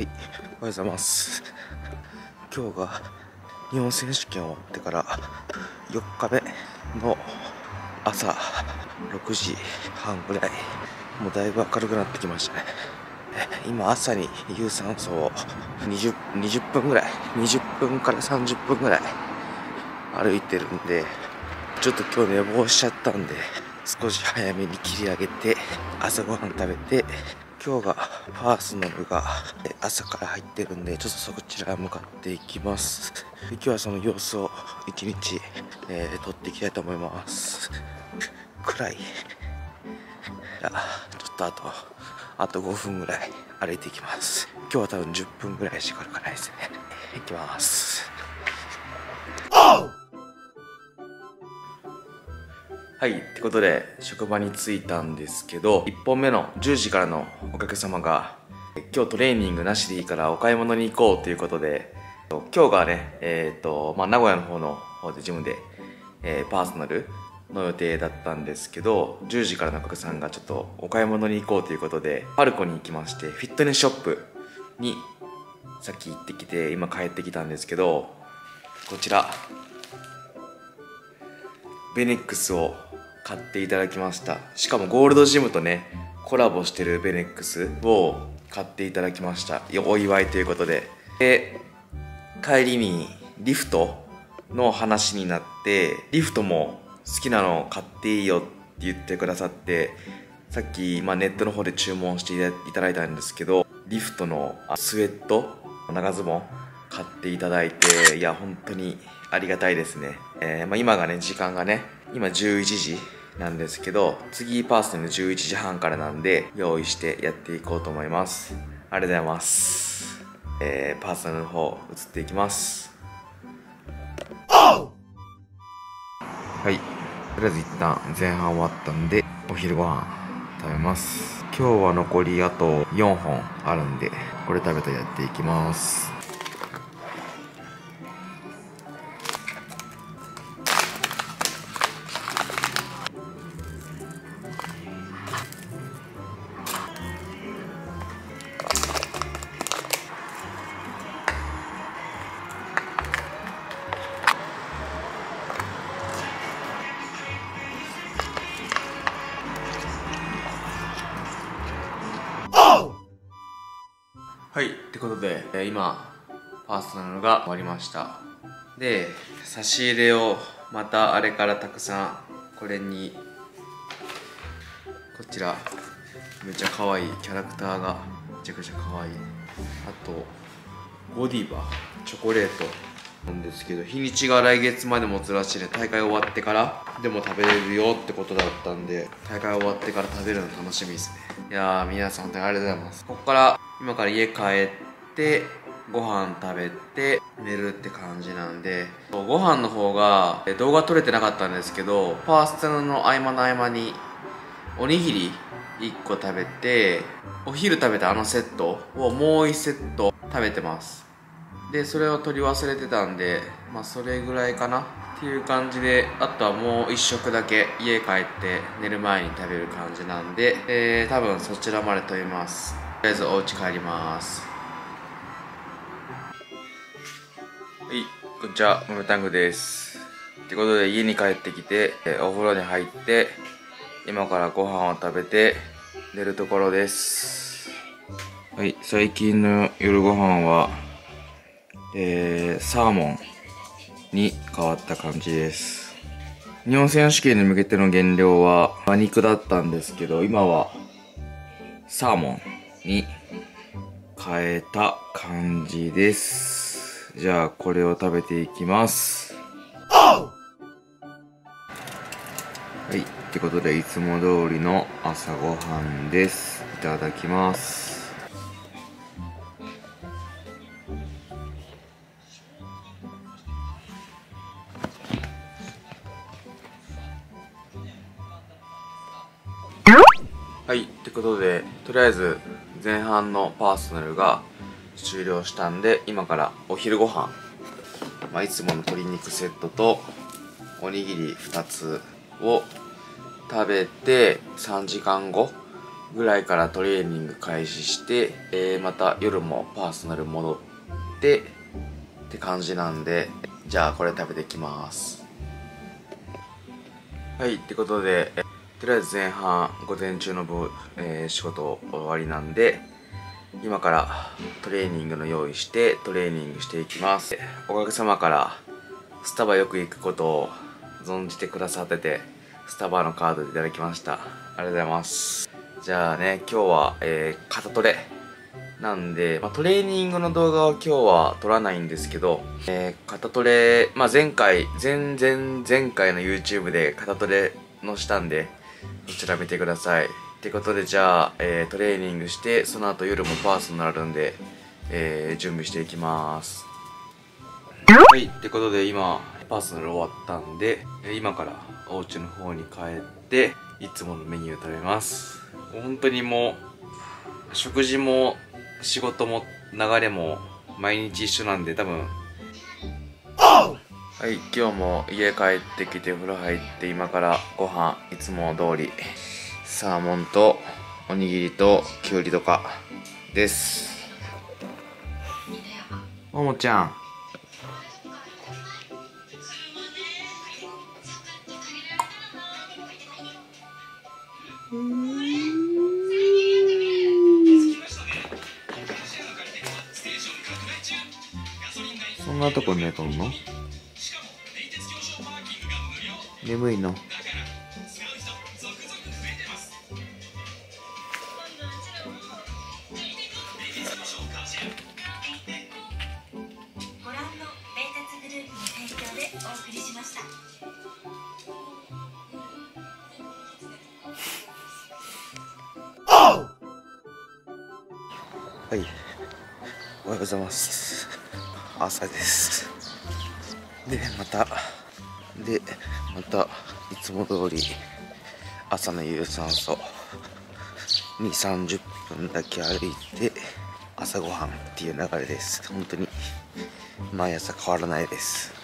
はい、おはようございます。今日が日本選手権終わってから4日目の朝6時半ぐらい、もうだいぶ明るくなってきましたね。今朝に有酸素を 20, 20分ぐらい、20分から30分ぐらい歩いてるんで、ちょっと今日寝坊しちゃったんで、少し早めに切り上げて、朝ごはん食べて、今日がパーソナルがえ朝から入ってるんで、ちょっとそちら向かっていきます。今日はその様子を一日、えー撮っていきたいと思います。暗い。じゃあ、ちょっとあと、あと5分ぐらい歩いていきます。今日は多分10分ぐらいしか歩かないですね。いきます。はい、ってことで職場に着いたんですけど1本目の10時からのお客様が今日トレーニングなしでいいからお買い物に行こうということで今日がねえっ、と、まあ、名古屋の方の方でジムで、えーパーソナルの予定だったんですけど10時からのお客さんがちょっとお買い物に行こうということでパルコに行きましてフィットネスショップにさっき行ってきて今帰ってきたんですけどこちらベネックスを買っていただきました。しかもゴールドジムとねコラボしてるベネックスを買っていただきました。お祝いということで。で帰りにリフトの話になってリフトも好きなの買っていいよって言ってくださってさっき、まあ、ネットの方で注文していただいたんですけどリフトのスウェット長ズボン買っていただいていや本当にありがたいですね、えーまあ、今がね時間がね今11時なんですけど次パーソナル11時半からなんで用意してやっていこうと思います。ありがとうございます、えーパーソナルの方移っていきます。はい。とりあえず一旦前半終わったんでお昼ご飯食べます。今日は残りあと4本あるんでこれ食べてやっていきますえー今パーソナルが終わりました。で差し入れをまたあれからたくさんこれにこちらめっちゃ可愛いキャラクターがめちゃくちゃ可愛い。あとゴディバチョコレート。なんですけど日にちが来月まで持つらしいね大会終わってからでも食べれるよってことだったんで大会終わってから食べるの楽しみですね。いやー皆さん本当にありがとうございます。ここから今から家帰ってご飯食べて寝るって感じなんでご飯の方が動画撮れてなかったんですけどファーストの合間の合間におにぎり1個食べてお昼食べたあのセットをもう1セット食べてます。でそれを取り忘れてたんでまあそれぐらいかな。っていう感じであとはもう1食だけ家帰って寝る前に食べる感じなんで、えー、多分そちらまで飛びます。とりあえずお家帰ります。はいこんにちはムムタングです。ってことで家に帰ってきてえお風呂に入って今からご飯を食べて寝るところです。はい最近の夜ご飯はえー、サーモンに変わった感じです。日本選手権に向けての減量は馬肉だったんですけど今はサーモンに変えた感じです。じゃあこれを食べていきます。はい。ってことでいつも通りの朝ごはんです。いただきます。はい。ってことでとりあえず前半のパーソナルが終了したんで今からお昼ご飯。まあいつもの鶏肉セットとおにぎり2つを食べて3時間後ぐらいからトレーニング開始して、えー、また夜もパーソナル戻ってって感じなんでじゃあこれ食べてきます。はいってことでとりあえず前半午前中の、えー、仕事終わりなんで今からトレーニングの用意してトレーニングしていきます。おかげさまからスタバよく行くことを存じてくださっててスタバのカードでいただきました。ありがとうございます。じゃあね今日は、えー、肩トレ。なんで、まあ、トレーニングの動画は今日は撮らないんですけど、えー、肩トレ、まあ、前回前々前回の YouTube で肩トレのしたんでそちら見てください。ってことでじゃあ、えー、トレーニングしてその後夜もパーソナルんで、えー、準備していきます。はいってことで今パーソナル終わったんで今からお家の方に帰っていつものメニュー食べます。本当にもう食事も仕事も流れも毎日一緒なんで多分はい今日も家帰ってきて風呂入って今からご飯いつも通りサーモンとおにぎりときゅうりとかです。ももちゃん。そんなとこ寝とんの？眠いの？はい。おはようございます。朝です。でまた。でまたいつも通り朝の有酸素2 3 0分だけ歩いて朝ごはんっていう流れです。本当に毎朝変わらないです